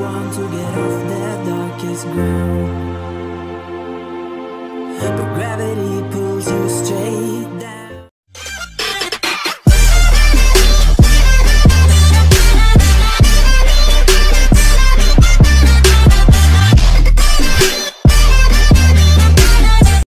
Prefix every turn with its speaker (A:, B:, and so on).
A: one to get off their darkest ground. But gravity pulls you straight.